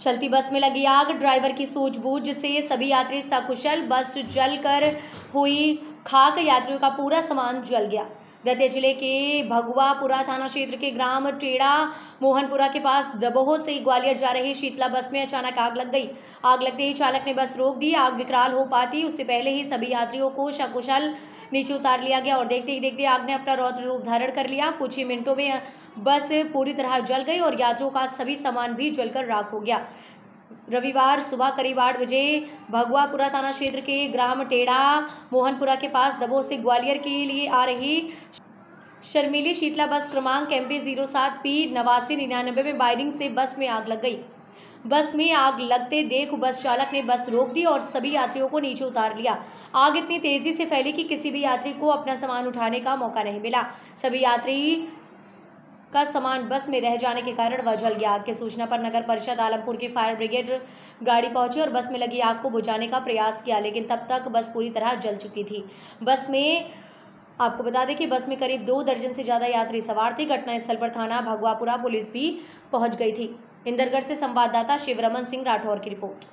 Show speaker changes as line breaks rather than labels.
चलती बस में लगी आग। ड्राइवर की सूझबूझ से सभी यात्री सकुशल बस जलकर हुई खाक। यात्रियों का पूरा सामान जल गया। दतिया ज़िले के भगवापुरा थाना क्षेत्र के ग्राम टेड़ा मोहनपुरा के पास दबोह से ग्वालियर जा रही शीतला बस में अचानक आग लग गई। आग लगते ही चालक ने बस रोक दी, आग विकराल हो पाती। उससे पहले ही सभी यात्रियों को सकुशल नीचे उतार लिया गया और देखते ही देखते आग ने अपना रौद्र रूप धारण कर लिया। कुछ ही मिनटों में बस पूरी तरह जल गई और यात्रियों का सभी सामान भी जलकर राख हो गया। रविवार सुबह करीब आठ बजे भगवापुरा थाना क्षेत्र के ग्राम टेढ़ा मोहनपुरा के पास दबोह से ग्वालियर के लिए आ रही शर्मीली शीतला बस क्रमांक एम पी ज़ीरो सात पी नवासी निन्यानबे में बाइरिंग से बस में आग लग गई। बस में आग लगते देख बस चालक ने बस रोक दी और सभी यात्रियों को नीचे उतार लिया। आग इतनी तेज़ी से फैली कि किसी भी यात्री को अपना सामान उठाने का मौका नहीं मिला। सभी यात्री का सामान बस में रह जाने के कारण वह जल गया। आग की सूचना पर नगर परिषद आलमपुर की फायर ब्रिगेड गाड़ी पहुँची और बस में लगी आग को बुझाने का प्रयास किया, लेकिन तब तक बस पूरी तरह जल चुकी थी। बस में, आपको बता दें कि बस में करीब दो दर्जन से ज़्यादा यात्री सवार थे। घटनास्थल पर थाना भगवापुरा पुलिस भी पहुँच गई थी। इंदरगढ़ से संवाददाता शिवरमन सिंह राठौर की रिपोर्ट।